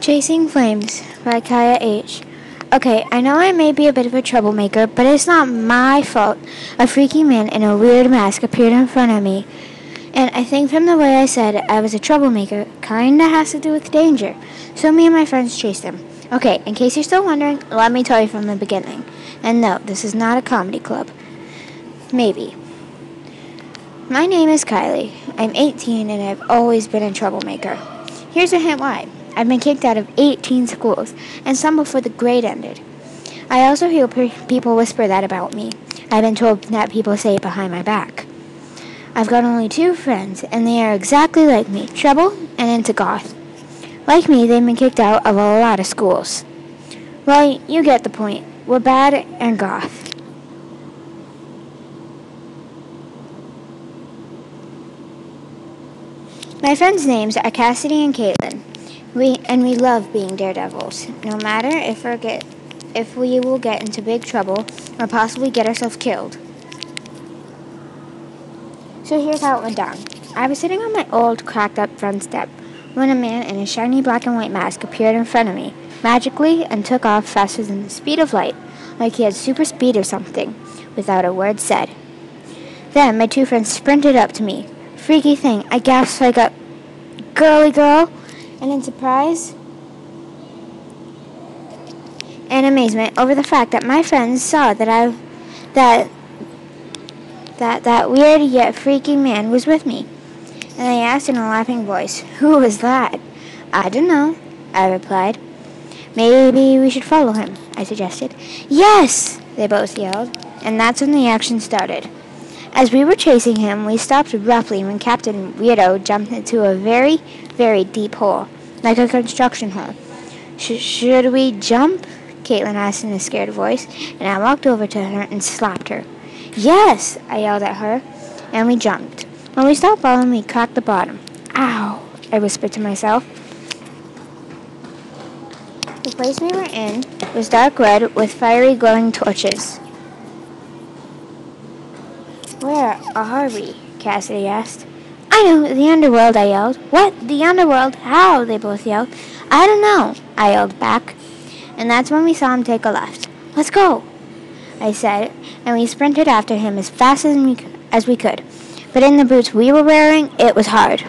Chasing Flames by Kaya H. Okay, I know I may be a bit of a troublemaker, but it's not my fault a freaky man in a weird mask appeared in front of me. And I think from the way I said I was a troublemaker, kinda has to do with danger. So me and my friends chased him. Okay, in case you're still wondering, let me tell you from the beginning. And no, this is not a comedy club. Maybe. My name is Kylie. I'm 18 and I've always been a troublemaker. Here's a hint why. I've been kicked out of 18 schools, and some before the grade ended. I also hear pe- people whisper that about me. I've been told that people say it behind my back. I've got only two friends, and they are exactly like me trouble and into goth. Like me, they've been kicked out of a lot of schools. Well, you get the point. We're bad and goth. My friends' names are Cassidy and Caitlin. We and we love being daredevils. No matter if we get if we will get into big trouble or possibly get ourselves killed. So here's how it went down. I was sitting on my old cracked up front step when a man in a shiny black and white mask appeared in front of me, magically and took off faster than the speed of light, like he had super speed or something, without a word said. Then my two friends sprinted up to me. Freaky thing, I gasped like a girly girl, and in surprise and amazement over the fact that my friends saw that I that that that weird yet freaky man was with me. And they asked in a laughing voice, Who was that? I don't know, I replied. Maybe we should follow him, I suggested. Yes, they both yelled, and that's when the action started. As we were chasing him, we stopped abruptly when Captain Weirdo jumped into a very, very deep hole, like a construction hole. Sh- should we jump? Caitlin asked in a scared voice, and I walked over to her and slapped her. Yes, I yelled at her, and we jumped. When we stopped falling, we cracked the bottom. Ow, I whispered to myself. The place we were in was dark red with fiery glowing torches. Where are we? Cassidy asked. I know, the underworld, I yelled. What? The underworld? How? They both yelled. I don't know, I yelled back. And that's when we saw him take a left. Let's go, I said, and we sprinted after him as fast as we, as we could. But in the boots we were wearing, it was hard.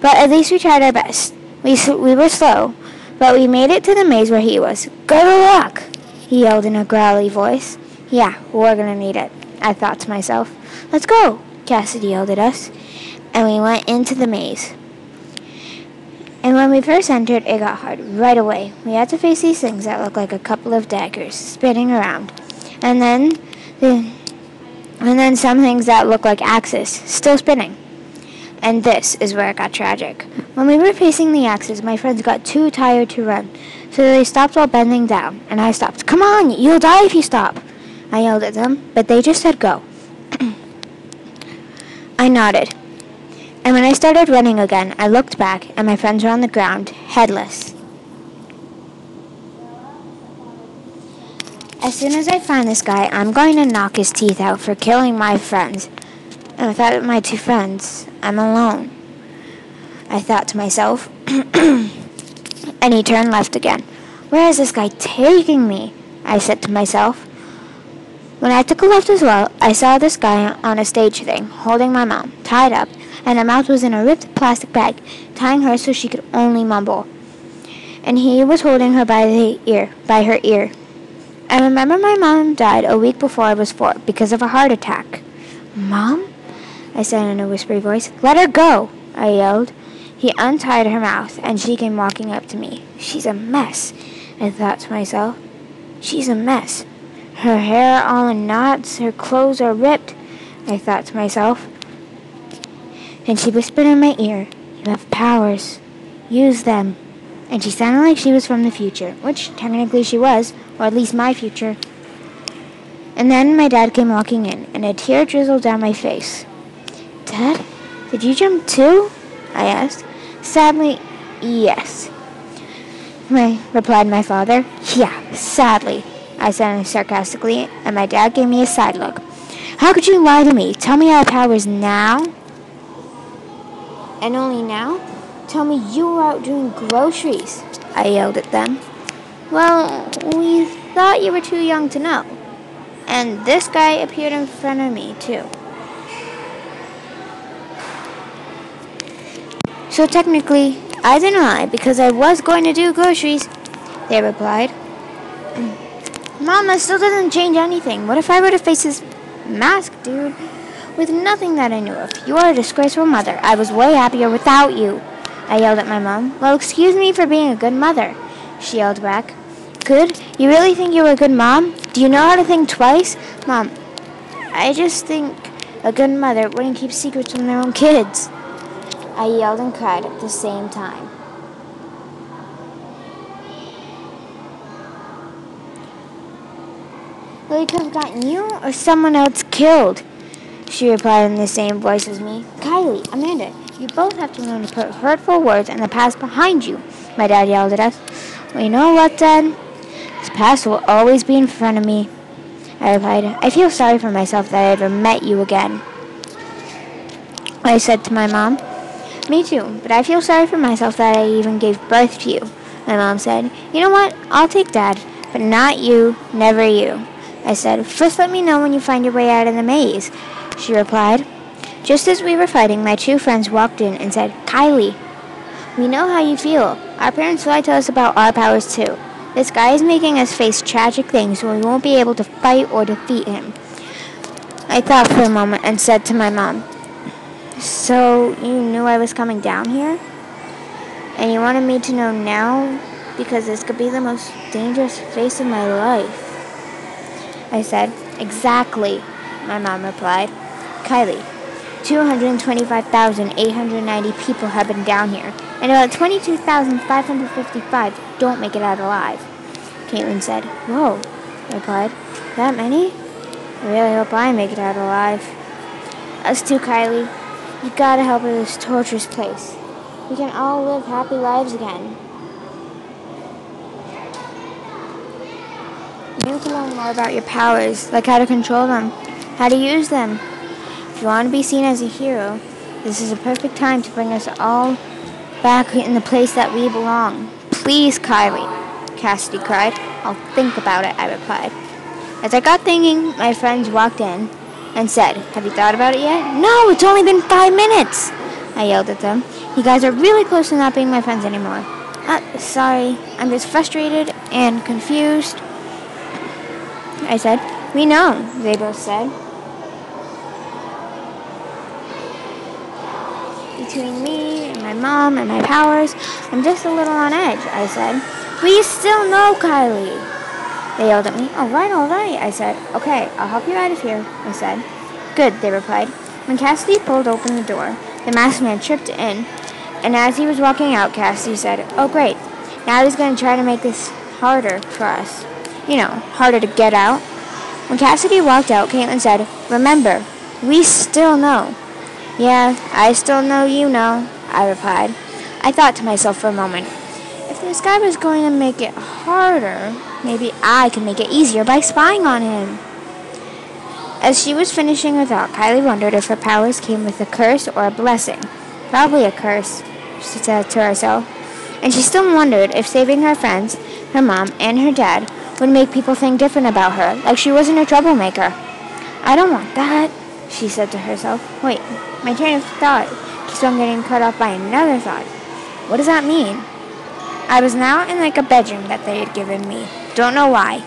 But at least we tried our best. We, we were slow, but we made it to the maze where he was. Good luck, he yelled in a growly voice. Yeah, we're gonna need it, I thought to myself. Let's go, Cassidy yelled at us, and we went into the maze. And when we first entered, it got hard right away. We had to face these things that looked like a couple of daggers spinning around. And then, the, and then some things that looked like axes still spinning. And this is where it got tragic. When we were facing the axes, my friends got too tired to run, so they stopped while bending down, and I stopped. Come on, you'll die if you stop. I yelled at them, but they just said go. I nodded. And when I started running again, I looked back, and my friends were on the ground, headless. As soon as I find this guy, I'm going to knock his teeth out for killing my friends. And without my two friends, I'm alone. I thought to myself. and he turned left again. Where is this guy taking me? I said to myself. When I took a left as well, I saw this guy on a stage thing, holding my mom, tied up, and her mouth was in a ripped plastic bag, tying her so she could only mumble. And he was holding her by the ear, by her ear. I remember my mom died a week before I was four because of a heart attack. Mom? I said in a whispery voice. Let her go, I yelled. He untied her mouth, and she came walking up to me. She's a mess, I thought to myself. She's a mess. Her hair all in knots, her clothes are ripped, I thought to myself. And she whispered in my ear, You have powers. Use them. And she sounded like she was from the future, which technically she was, or at least my future. And then my dad came walking in, and a tear drizzled down my face. Dad, did you jump too? I asked. Sadly, yes. My, replied my father. Yeah, sadly, I said sarcastically, and my dad gave me a side look. How could you lie to me? Tell me I have powers now? And only now? Tell me you were out doing groceries. I yelled at them. Well, we thought you were too young to know. And this guy appeared in front of me, too. So technically, I didn't lie because I was going to do groceries, they replied. Mom, that still doesn't change anything. What if I were to face this mask, dude? With nothing that I knew of. You are a disgraceful mother. I was way happier without you. I yelled at my mom. Well, excuse me for being a good mother, she yelled back. Good? You really think you're a good mom? Do you know how to think twice? Mom, I just think a good mother wouldn't keep secrets from their own kids. I yelled and cried at the same time. He could have gotten you or someone else killed, she replied in the same voice as me. Kylie, Amanda, you both have to learn to put hurtful words and the past behind you, my dad yelled at us. Well, you know what, Dad? This past will always be in front of me. I replied, I feel sorry for myself that I ever met you again. I said to my mom, Me too, but I feel sorry for myself that I even gave birth to you. My mom said, You know what? I'll take Dad, but not you, never you. I said, First let me know when you find your way out of the maze. She replied, Just as we were fighting, my two friends walked in and said, Kylie, we know how you feel. Our parents lied to us about our powers too. This guy is making us face tragic things, so we won't be able to fight or defeat him. I thought for a moment and said to my mom, So you knew I was coming down here? And you wanted me to know now because this could be the most dangerous face of my life. I said, Exactly, my mom replied. Kylie, 225,890 people have been down here, and about 22,555 don't make it out alive. Caitlin said, Whoa, I replied. That many? I really hope I make it out alive. Us too, Kylie. You gotta help with this torturous place. We can all live happy lives again. You to learn more about your powers, like how to control them, how to use them. If you want to be seen as a hero, this is a perfect time to bring us all back in the place that we belong. Please, Kylie, Cassidy cried. I'll think about it, I replied. As I got thinking, my friends walked in and said, Have you thought about it yet? No, it's only been five minutes, I yelled at them. You guys are really close to not being my friends anymore. Uh, sorry, I'm just frustrated and confused. I said. We know, they both said. Between me and my mom and my powers, I'm just a little on edge, I said. We still know, Kylie. They yelled at me. All right, all right, I said. Okay, I'll help you out of here, I said. Good, they replied. When Cassidy pulled open the door, the masked man tripped in, and as he was walking out, Cassidy said, Oh, great. Now he's going to try to make this harder for us you know, harder to get out. When Cassidy walked out, Caitlin said, Remember, we still know. Yeah, I still know you know, I replied. I thought to myself for a moment, if this guy was going to make it harder, maybe I could make it easier by spying on him. As she was finishing her thought, Kylie wondered if her powers came with a curse or a blessing. Probably a curse, she said to herself. And she still wondered if saving her friends, her mom, and her dad would make people think different about her, like she wasn't a troublemaker. I don't want that, she said to herself. Wait, my train of thought keeps on getting cut off by another thought. What does that mean? I was now in like a bedroom that they had given me. Don't know why.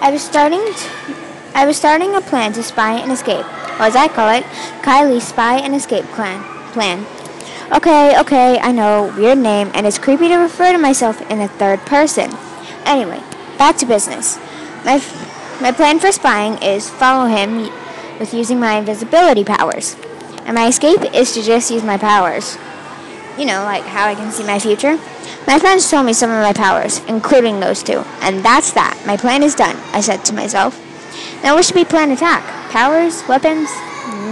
I was starting to, I was starting a plan to spy and escape, or as I call it, Kylie's spy and escape plan. Plan. Okay, okay, I know, weird name, and it's creepy to refer to myself in the third person. Anyway, back to business. My, f- my plan for spying is follow him with using my invisibility powers. And my escape is to just use my powers. You know, like how I can see my future. My friends told me some of my powers, including those two. And that's that. My plan is done, I said to myself. Now what should we plan attack? Powers? Weapons?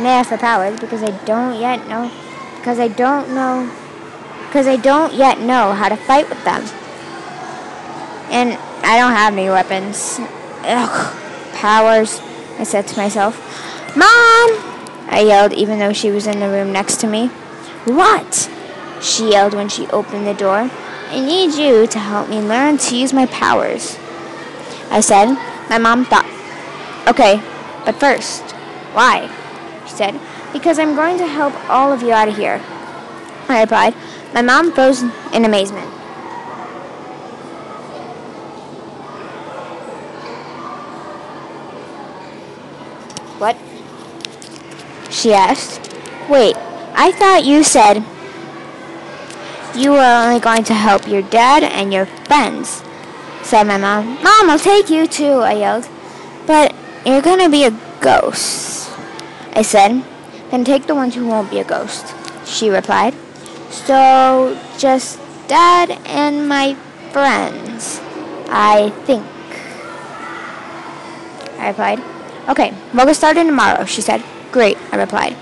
Nah, for powers, because I don't yet know because I don't know because I don't yet know how to fight with them. And I don't have any weapons. Ugh, powers, I said to myself. Mom! I yelled even though she was in the room next to me. What? She yelled when she opened the door. I need you to help me learn to use my powers. I said. My mom thought. Okay, but first, why? She said. Because I'm going to help all of you out of here. I replied. My mom froze in amazement. What? She asked. Wait, I thought you said you were only going to help your dad and your friends, said my mom. Mom, I'll take you too, I yelled. But you're going to be a ghost, I said. Then take the ones who won't be a ghost, she replied. So, just dad and my friends, I think. I replied. Okay, we'll get started tomorrow, she said. Great, I replied.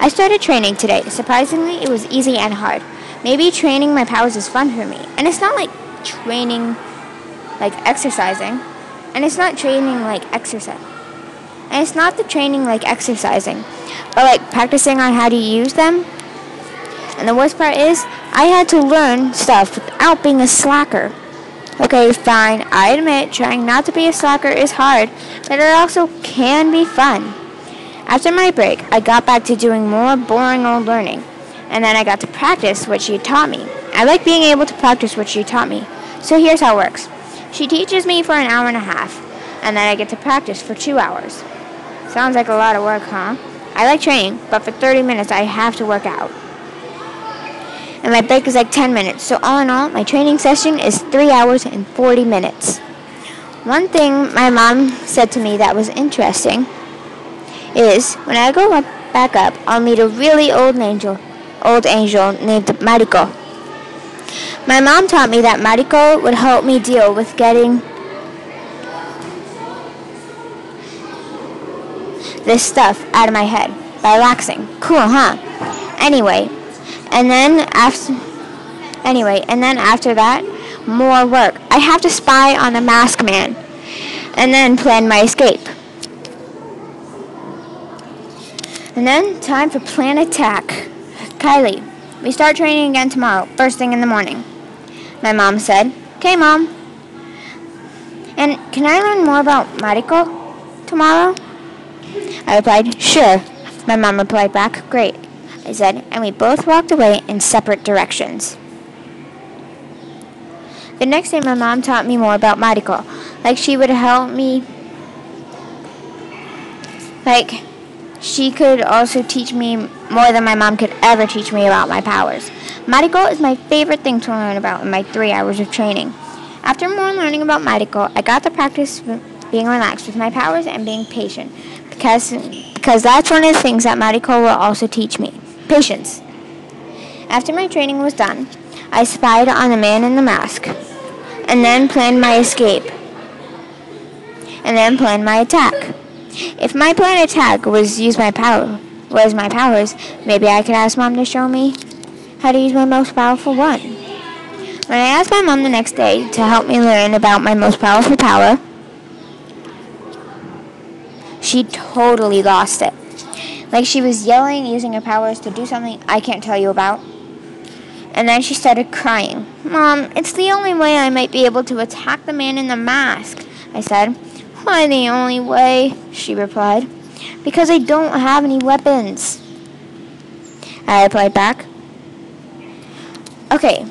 I started training today. Surprisingly, it was easy and hard. Maybe training my powers is fun for me. And it's not like training, like exercising. And it's not training like exercise. And it's not the training like exercising, but like practicing on how to use them. And the worst part is, I had to learn stuff without being a slacker. Okay, fine. I admit trying not to be a slacker is hard, but it also can be fun. After my break, I got back to doing more boring old learning, and then I got to practice what she taught me. I like being able to practice what she taught me. So here's how it works she teaches me for an hour and a half, and then I get to practice for two hours. Sounds like a lot of work, huh? I like training, but for 30 minutes I have to work out and my break is like 10 minutes. So, all in all, my training session is 3 hours and 40 minutes. One thing my mom said to me that was interesting is when I go up, back up, I'll meet a really old angel, old angel named Mariko. My mom taught me that Mariko would help me deal with getting this stuff out of my head by relaxing. Cool, huh? Anyway, and then after anyway, and then after that, more work. I have to spy on the mask man and then plan my escape. And then time for plan attack. Kylie, we start training again tomorrow, first thing in the morning. My mom said, Okay, mom. And can I learn more about Mariko tomorrow? I replied, Sure. My mom replied back, Great. I said, and we both walked away in separate directions. The next day, my mom taught me more about Mariko. Like, she would help me. Like, she could also teach me more than my mom could ever teach me about my powers. Mariko is my favorite thing to learn about in my three hours of training. After more learning about Mariko, I got to practice being relaxed with my powers and being patient because, because that's one of the things that Mariko will also teach me. Patience. After my training was done, I spied on the man in the mask, and then planned my escape, and then planned my attack. If my plan attack was use my power, was my powers, maybe I could ask mom to show me how to use my most powerful one. When I asked my mom the next day to help me learn about my most powerful power, she totally lost it. Like she was yelling, using her powers to do something I can't tell you about. And then she started crying. Mom, it's the only way I might be able to attack the man in the mask, I said. Why the only way? She replied. Because I don't have any weapons. I replied back. Okay.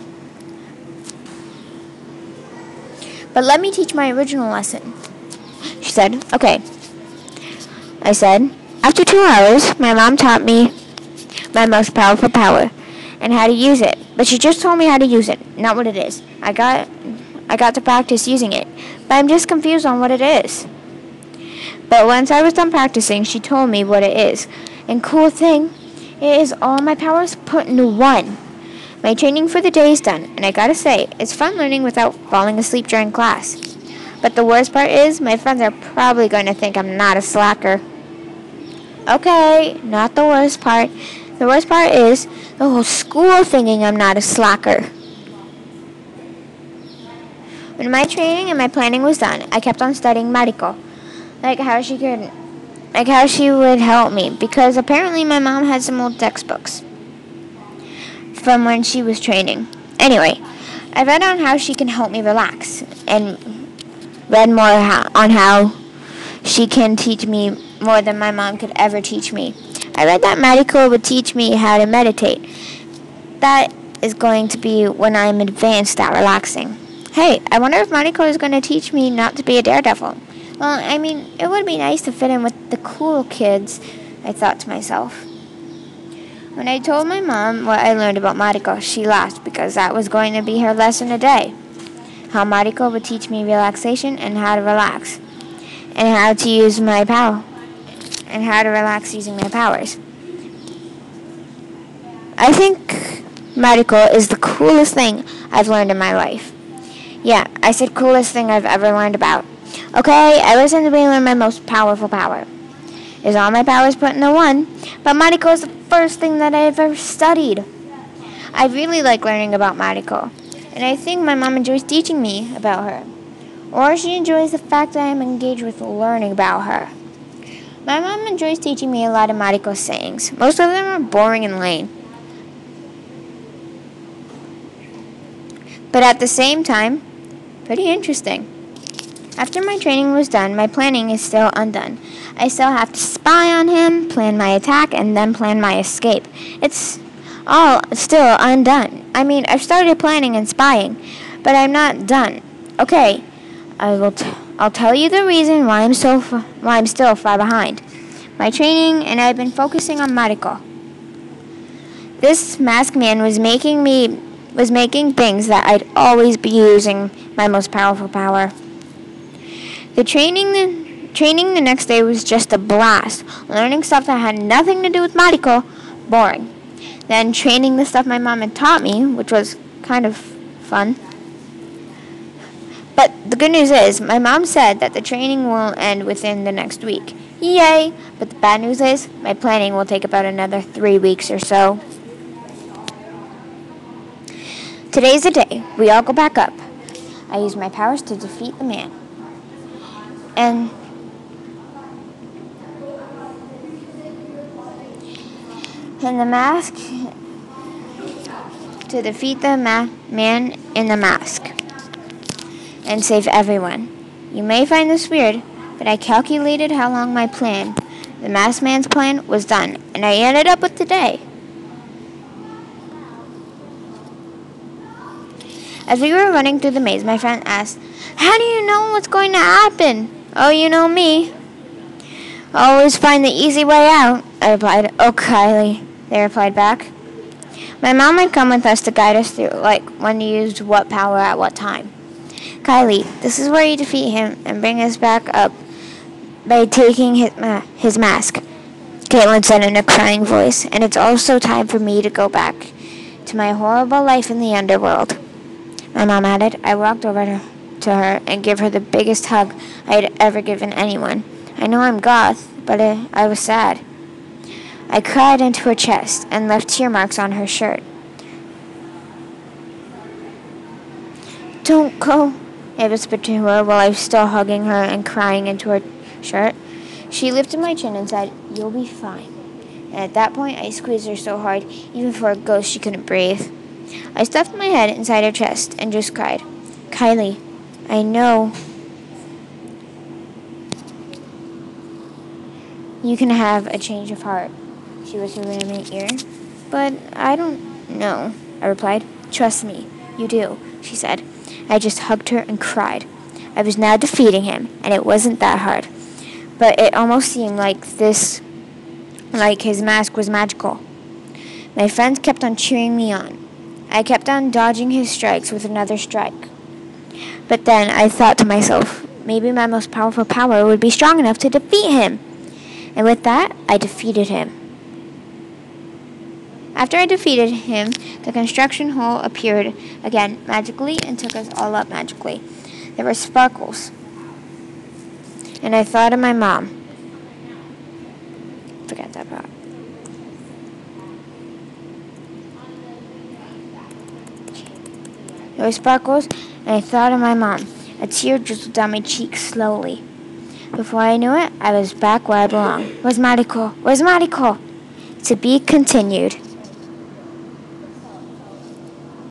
But let me teach my original lesson. She said, Okay. I said, after two hours, my mom taught me my most powerful power and how to use it. But she just told me how to use it, not what it is. I got I got to practice using it, but I'm just confused on what it is. But once I was done practicing, she told me what it is. And cool thing, it is all my powers put into one. My training for the day is done, and I gotta say, it's fun learning without falling asleep during class. But the worst part is, my friends are probably going to think I'm not a slacker. Okay, not the worst part. The worst part is the whole school thinking I'm not a slacker. When my training and my planning was done, I kept on studying Mariko. Like how she could like how she would help me because apparently my mom had some old textbooks. from when she was training. Anyway, I read on how she can help me relax and read more on how she can teach me more than my mom could ever teach me. I read that Mariko would teach me how to meditate. That is going to be when I'm advanced at relaxing. Hey, I wonder if Mariko is going to teach me not to be a daredevil. Well, I mean, it would be nice to fit in with the cool kids, I thought to myself. When I told my mom what I learned about Mariko, she laughed because that was going to be her lesson a day. How Mariko would teach me relaxation and how to relax, and how to use my power, and how to relax using my powers. I think medical is the coolest thing I've learned in my life. Yeah, I said coolest thing I've ever learned about. Okay, I listened to learn my most powerful power. Is all my powers put into one, but medical is the first thing that I've ever studied. I really like learning about medical, and I think my mom enjoys teaching me about her. Or she enjoys the fact that I am engaged with learning about her. My mom enjoys teaching me a lot of Mariko's sayings. Most of them are boring and lame. But at the same time, pretty interesting. After my training was done, my planning is still undone. I still have to spy on him, plan my attack, and then plan my escape. It's all still undone. I mean, I've started planning and spying, but I'm not done. Okay, I will. I'll tell you the reason why I'm so f- why I'm still far behind. My training, and I've been focusing on Mariko. This masked man was making me was making things that I'd always be using my most powerful power. The training the training the next day was just a blast. Learning stuff that had nothing to do with Mariko, boring. Then training the stuff my mom had taught me, which was kind of fun. But the good news is, my mom said that the training will end within the next week. Yay! But the bad news is, my planning will take about another three weeks or so. Today's the day. We all go back up. I use my powers to defeat the man and and the mask to defeat the ma- man in the mask and save everyone. You may find this weird, but I calculated how long my plan, the masked man's plan, was done, and I ended up with today. As we were running through the maze, my friend asked, How do you know what's going to happen? Oh, you know me. Always find the easy way out, I replied. Oh, Kylie, they replied back. My mom had come with us to guide us through, like when to use what power at what time. Kylie, this is where you defeat him and bring us back up by taking his, his mask, Caitlin said in a crying voice, and it's also time for me to go back to my horrible life in the underworld. My mom added. I walked over to to her and gave her the biggest hug I had ever given anyone. I know I'm goth, but I, I was sad. I cried into her chest and left tear marks on her shirt. Don't go, I whispered to her while I was still hugging her and crying into her shirt. She lifted my chin and said, You'll be fine. And at that point, I squeezed her so hard, even for a ghost, she couldn't breathe. I stuffed my head inside her chest and just cried. Kylie, I know you can have a change of heart, she whispered in my ear. But I don't know, I replied. Trust me, you do, she said. I just hugged her and cried. I was now defeating him, and it wasn't that hard. But it almost seemed like this, like his mask was magical. My friends kept on cheering me on. I kept on dodging his strikes with another strike. But then I thought to myself, maybe my most powerful power would be strong enough to defeat him. And with that, I defeated him. After I defeated him, the construction hole appeared again magically and took us all up magically. There were sparkles. And I thought of my mom. Forget that part. There were sparkles and I thought of my mom. A tear drizzled down my cheek slowly. Before I knew it, I was back where I belonged. Where's Mariko? Where's Mariko? To be continued.